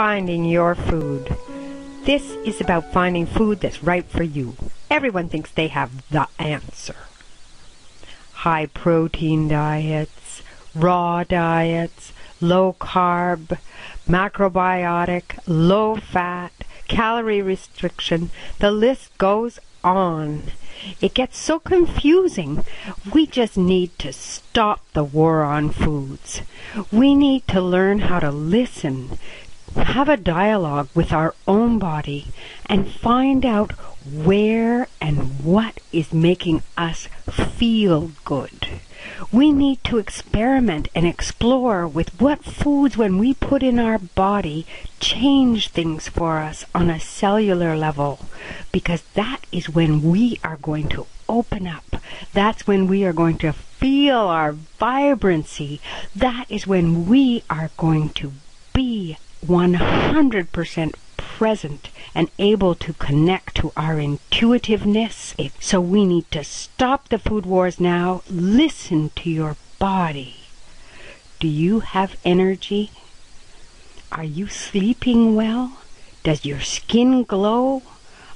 finding your food. This is about finding food that's right for you. Everyone thinks they have the answer. High protein diets, raw diets, low carb, macrobiotic, low fat, calorie restriction. The list goes on. It gets so confusing. We just need to stop the war on foods. We need to learn how to listen, have a dialogue with our own body, and find out where and what is making us feel good. We need to experiment and explore with what foods, when we put in our body, change things for us on a cellular level. Because that is when we are going to open up. That's when we are going to feel our vibrancy. That is when we are going to 100% present and able to connect to our intuitiveness. So we need to stop the food wars now. Listen to your body. Do you have energy? Are you sleeping well? Does your skin glow?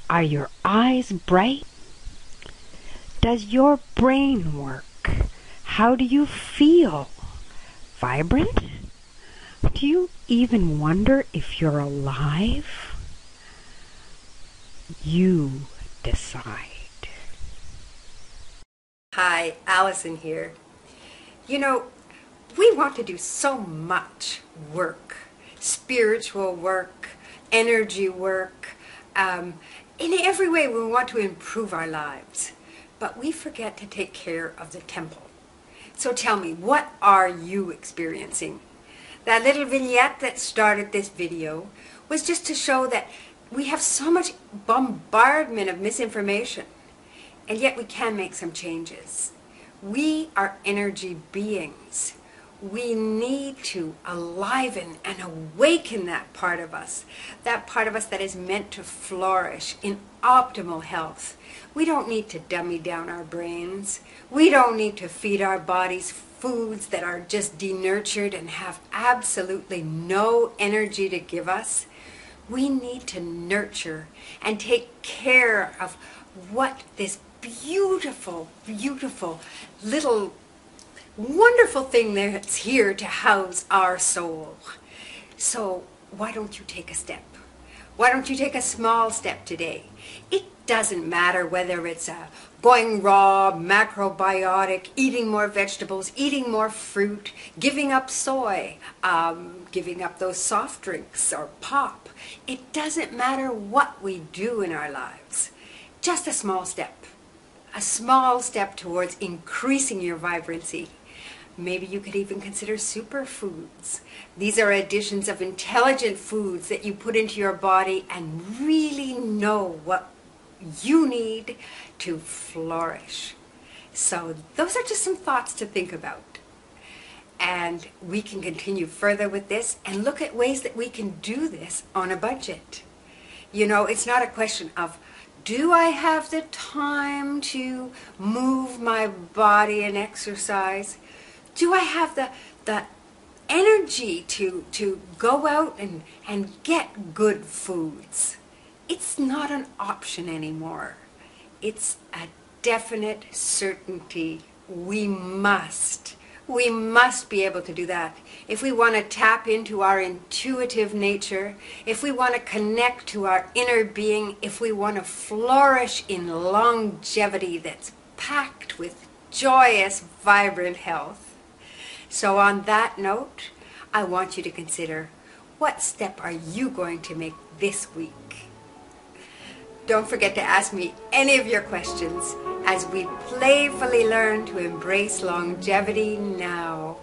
Are your eyes bright? Does your brain work? How do you feel? Vibrant? Do you even wonder if you're alive? You decide. Hi, Alison here. You know, we want to do so much work spiritual work, energy work. Um, in every way, we want to improve our lives. But we forget to take care of the temple. So tell me, what are you experiencing? That little vignette that started this video was just to show that we have so much bombardment of misinformation, and yet we can make some changes. We are energy beings. We need to aliven and awaken that part of us, that part of us that is meant to flourish in optimal health. We don't need to dummy down our brains. We don't need to feed our bodies foods that are just denurtured and have absolutely no energy to give us. We need to nurture and take care of what this beautiful, beautiful little wonderful thing that's here to house our soul. So why don't you take a step? Why don't you take a small step today? It doesn't matter whether it's a going raw, macrobiotic, eating more vegetables, eating more fruit, giving up soy, um, giving up those soft drinks or pop. It doesn't matter what we do in our lives. Just a small step. A small step towards increasing your vibrancy. Maybe you could even consider superfoods. These are additions of intelligent foods that you put into your body and really know what you need to flourish. So those are just some thoughts to think about. And we can continue further with this and look at ways that we can do this on a budget. You know, it's not a question of do I have the time to move my body and exercise? Do I have the, the energy to, to go out and, and get good foods? it's not an option anymore. It's a definite certainty. We must. We must be able to do that. If we want to tap into our intuitive nature, if we want to connect to our inner being, if we want to flourish in longevity that's packed with joyous, vibrant health. So on that note, I want you to consider what step are you going to make this week? Don't forget to ask me any of your questions as we playfully learn to embrace longevity now.